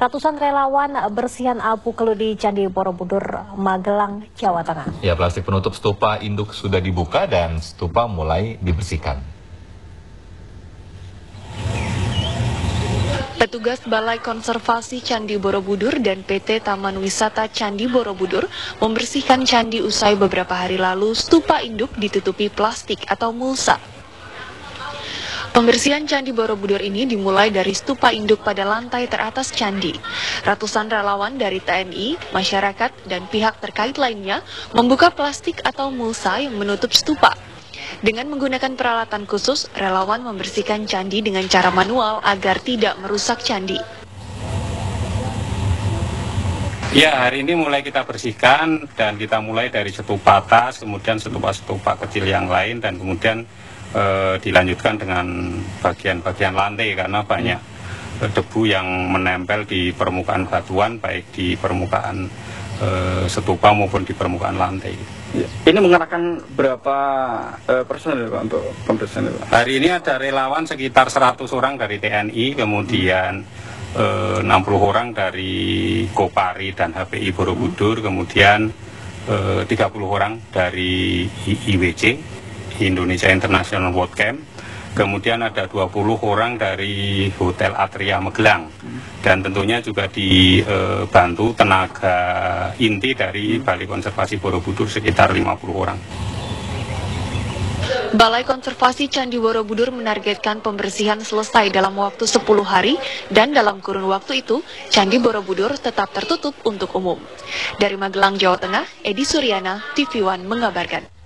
Ratusan relawan bersihan abu keluh di Candi Borobudur, Magelang, Jawa Tengah. Ya, plastik penutup stupa induk sudah dibuka dan stupa mulai dibersihkan. Petugas Balai Konservasi Candi Borobudur dan PT Taman Wisata Candi Borobudur membersihkan candi usai beberapa hari lalu stupa induk ditutupi plastik atau mulsa. Pembersihan Candi Borobudur ini dimulai dari stupa induk pada lantai teratas candi. Ratusan relawan dari TNI, masyarakat, dan pihak terkait lainnya membuka plastik atau mulsa yang menutup stupa. Dengan menggunakan peralatan khusus, relawan membersihkan candi dengan cara manual agar tidak merusak candi. Ya, hari ini mulai kita bersihkan dan kita mulai dari stupa atas, kemudian stupa-stupa kecil yang lain dan kemudian eh, dilanjutkan dengan bagian-bagian lantai karena banyak debu yang menempel di permukaan batuan baik di permukaan eh, stupa maupun di permukaan lantai. Ya, Ini mengerahkan berapa eh, personel Pak untuk pembersihan? Pak? Hari ini ada relawan sekitar 100 orang dari TNI, kemudian eh, 60 orang dari Kopari dan HPI Borobudur, kemudian eh, 30 orang dari IWC, Indonesia International World Camp, kemudian ada 20 orang dari Hotel Atria Magelang, dan tentunya juga dibantu tenaga inti dari Balai Konservasi Borobudur sekitar 50 orang. Balai Konservasi Candi Borobudur menargetkan pembersihan selesai dalam waktu 10 hari dan dalam kurun waktu itu Candi Borobudur tetap tertutup untuk umum. Dari Magelang, Jawa Tengah, Edi Suryana, TV One mengabarkan.